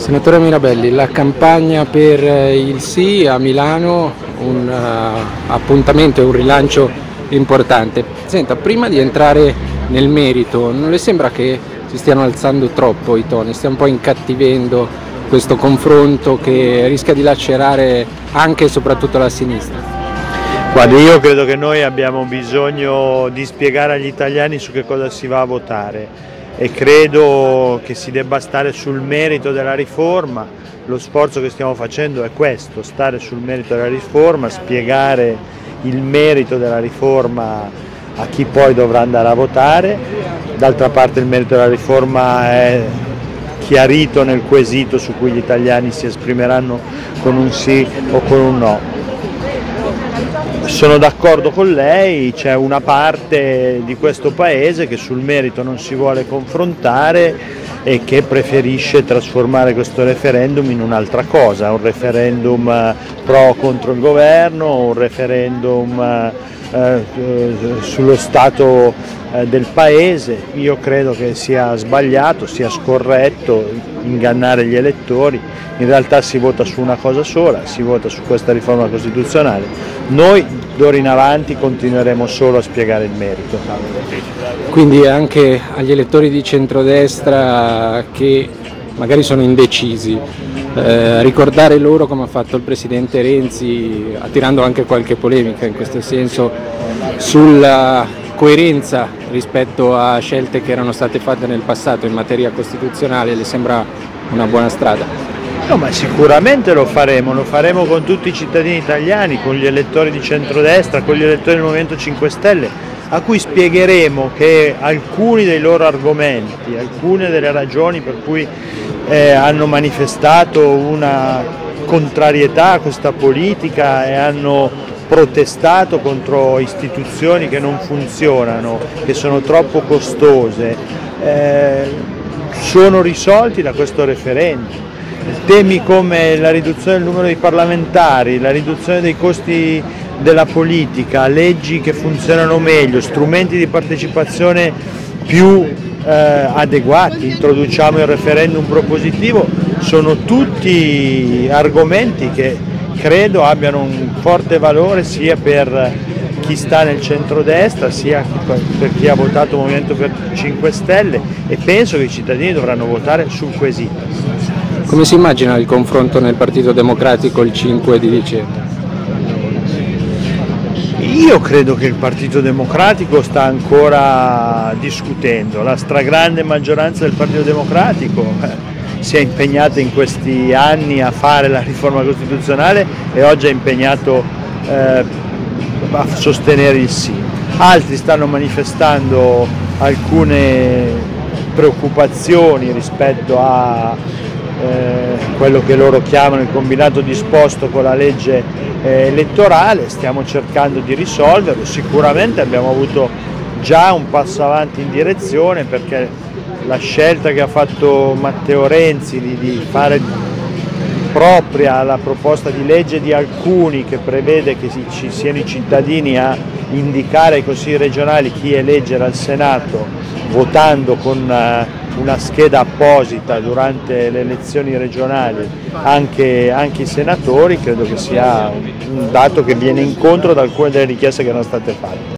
Senatore Mirabelli, la campagna per il sì a Milano, un uh, appuntamento e un rilancio importante. Senta, prima di entrare nel merito, non le sembra che si stiano alzando troppo i toni, stia un po' incattivendo questo confronto che rischia di lacerare anche e soprattutto la sinistra? Guardi, io credo che noi abbiamo bisogno di spiegare agli italiani su che cosa si va a votare e credo che si debba stare sul merito della riforma. Lo sforzo che stiamo facendo è questo, stare sul merito della riforma, spiegare il merito della riforma a chi poi dovrà andare a votare. D'altra parte il merito della riforma è chiarito nel quesito su cui gli italiani si esprimeranno con un sì o con un no sono d'accordo con lei, c'è una parte di questo Paese che sul merito non si vuole confrontare e che preferisce trasformare questo referendum in un'altra cosa, un referendum eh, pro contro il governo, un referendum eh, sullo Stato eh, del Paese. Io credo che sia sbagliato, sia scorretto ingannare gli elettori, in realtà si vota su una cosa sola, si vota su questa riforma costituzionale. Noi d'ora in avanti continueremo solo a spiegare il merito. Quindi anche agli elettori di centrodestra che magari sono indecisi, eh, ricordare loro come ha fatto il Presidente Renzi, attirando anche qualche polemica in questo senso, sulla coerenza rispetto a scelte che erano state fatte nel passato in materia costituzionale, le sembra una buona strada? No, ma sicuramente lo faremo, lo faremo con tutti i cittadini italiani, con gli elettori di centrodestra, con gli elettori del Movimento 5 Stelle, a cui spiegheremo che alcuni dei loro argomenti, alcune delle ragioni per cui eh, hanno manifestato una contrarietà a questa politica e hanno protestato contro istituzioni che non funzionano, che sono troppo costose, eh, sono risolti da questo referendum. Temi come la riduzione del numero dei parlamentari, la riduzione dei costi della politica, leggi che funzionano meglio, strumenti di partecipazione più eh, adeguati, introduciamo il referendum propositivo, sono tutti argomenti che credo abbiano un forte valore sia per chi sta nel centrodestra sia per chi ha votato Movimento 5 Stelle e penso che i cittadini dovranno votare sul quesito. Come si immagina il confronto nel Partito Democratico il 5 di dicembre? Io credo che il Partito Democratico sta ancora discutendo, la stragrande maggioranza del Partito Democratico eh, si è impegnata in questi anni a fare la riforma costituzionale e oggi è impegnato eh, a sostenere il sì. Altri stanno manifestando alcune preoccupazioni rispetto a eh, quello che loro chiamano il combinato disposto con la legge eh, elettorale, stiamo cercando di risolverlo, sicuramente abbiamo avuto già un passo avanti in direzione perché la scelta che ha fatto Matteo Renzi di, di fare propria la proposta di legge di alcuni che prevede che ci siano i cittadini a indicare ai consigli regionali chi eleggere al Senato votando con eh, una scheda apposita durante le elezioni regionali anche, anche, i senatori, credo che sia un dato che viene incontro da alcune delle richieste che erano state fatte.